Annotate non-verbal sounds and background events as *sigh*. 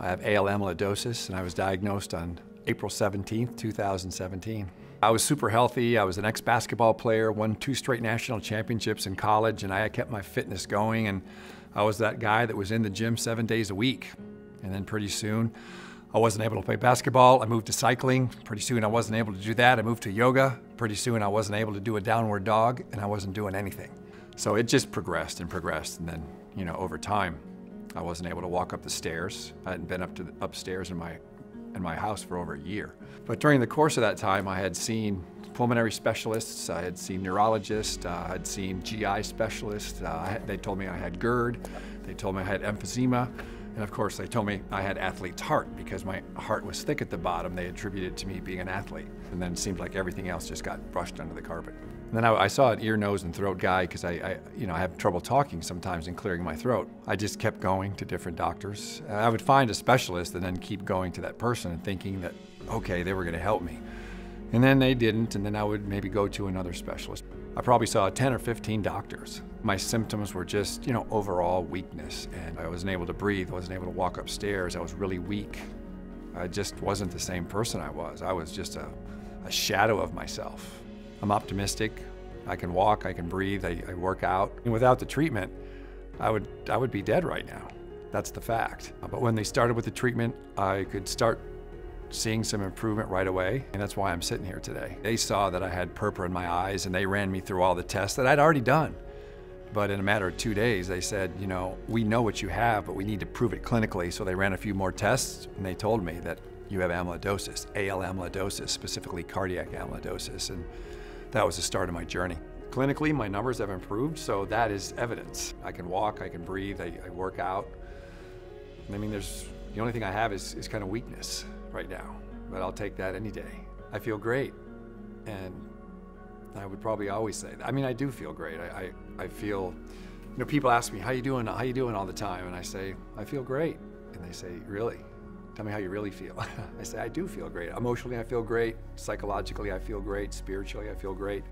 I have AL amyloidosis, and I was diagnosed on April 17th, 2017. I was super healthy. I was an ex-basketball player, won two straight national championships in college, and I kept my fitness going, and I was that guy that was in the gym seven days a week. And then pretty soon, I wasn't able to play basketball. I moved to cycling. Pretty soon, I wasn't able to do that. I moved to yoga. Pretty soon, I wasn't able to do a downward dog, and I wasn't doing anything. So it just progressed and progressed, and then, you know, over time, I wasn't able to walk up the stairs. I hadn't been up to the, upstairs in my in my house for over a year. But during the course of that time, I had seen pulmonary specialists, I had seen neurologists, uh, I had seen GI specialists. Uh, they told me I had GERD, they told me I had emphysema, and of course they told me I had athlete's heart because my heart was thick at the bottom. They attributed it to me being an athlete. And then it seemed like everything else just got brushed under the carpet. And then I, I, saw an ear, nose, and throat guy because I, I, you know, I have trouble talking sometimes and clearing my throat. I just kept going to different doctors. I would find a specialist and then keep going to that person and thinking that, okay, they were going to help me. And then they didn't, and then I would maybe go to another specialist. I probably saw 10 or 15 doctors. My symptoms were just, you know, overall weakness, and I wasn't able to breathe, I wasn't able to walk upstairs, I was really weak. I just wasn't the same person I was. I was just a, a shadow of myself. I'm optimistic. I can walk, I can breathe, I, I work out. And without the treatment, I would, I would be dead right now. That's the fact. But when they started with the treatment, I could start seeing some improvement right away, and that's why I'm sitting here today. They saw that I had purpura in my eyes, and they ran me through all the tests that I'd already done. But in a matter of two days, they said, you know, we know what you have, but we need to prove it clinically. So they ran a few more tests, and they told me that you have amyloidosis, AL amyloidosis, specifically cardiac amyloidosis. And that was the start of my journey. Clinically, my numbers have improved, so that is evidence. I can walk, I can breathe, I, I work out. I mean, there's the only thing I have is, is kind of weakness right now, but I'll take that any day. I feel great, and I would probably always say that. I mean, I do feel great. I, I, I feel, you know, people ask me, how you doing, how you doing all the time? And I say, I feel great. And they say, really? Tell me how you really feel. *laughs* I say, I do feel great. Emotionally, I feel great. Psychologically, I feel great. Spiritually, I feel great.